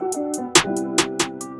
You